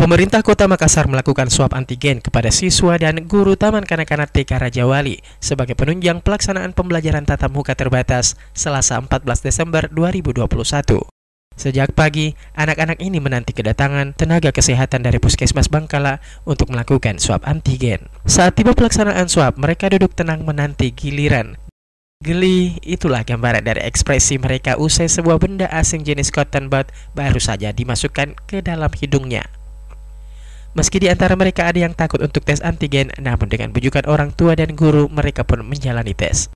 Pemerintah Kota Makassar melakukan swab antigen kepada siswa dan guru Taman Kanak-kanak TK Raja Wali sebagai penunjang pelaksanaan pembelajaran tatap muka terbatas Selasa 14 Desember 2021. Sejak pagi, anak-anak ini menanti kedatangan tenaga kesehatan dari Puskesmas Bangkala untuk melakukan swab antigen. Saat tiba pelaksanaan swab, mereka duduk tenang menanti giliran. Geli, itulah gambaran dari ekspresi mereka usai sebuah benda asing jenis cotton bud baru saja dimasukkan ke dalam hidungnya. Meski di antara mereka ada yang takut untuk tes antigen, namun dengan bujukan orang tua dan guru, mereka pun menjalani tes.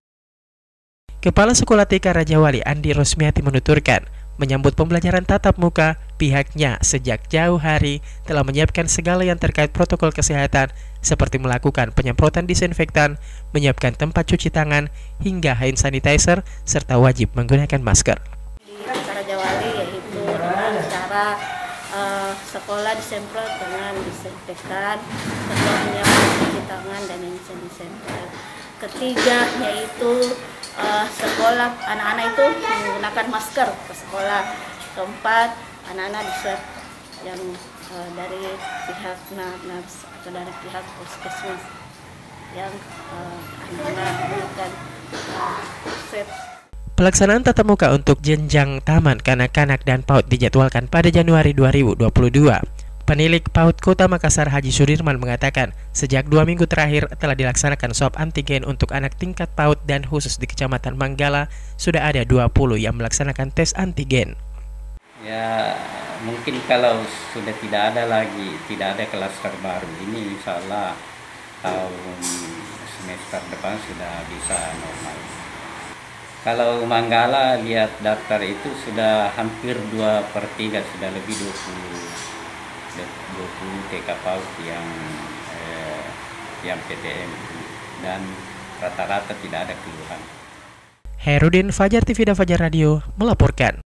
Kepala Sekolah TK Raja Wali Andi Rosmiati menuturkan, menyambut pembelajaran tatap muka, pihaknya sejak jauh hari telah menyiapkan segala yang terkait protokol kesehatan seperti melakukan penyemprotan disinfektan, menyiapkan tempat cuci tangan, hingga hand sanitizer, serta wajib menggunakan masker. Raja Wali yaitu cara uh, sekolah disemprot dengan disinfektan, kedua menyiapkan cuci tangan dan disinfektan. Ketiga yaitu uh, sekolah anak-anak itu menggunakan masker ke sekolah. Keempat anak-anak diswab yang uh, dari pihak NABS atau dari pihak puskesmas yang anak-anak uh, menggunakan uh, swab Pelaksanaan tatap muka untuk jenjang taman kanak-kanak dan PAUD dijadwalkan pada Januari 2022. Penilik PAUD Kota Makassar Haji Sudirman mengatakan, sejak dua minggu terakhir telah dilaksanakan swab antigen untuk anak tingkat PAUD dan khusus di Kecamatan Manggala sudah ada 20 yang melaksanakan tes antigen. Ya, mungkin kalau sudah tidak ada lagi, tidak ada kelas terbaru ini insya Allah tahun semester depan sudah bisa normal. Kalau Manggala lihat daftar itu sudah hampir 2 per 3, sudah lebih 20 20 TK PAUD yang eh, yang PTM dan rata-rata tidak ada keluhan. Herudin Fajar TV dan Fajar Radio melaporkan.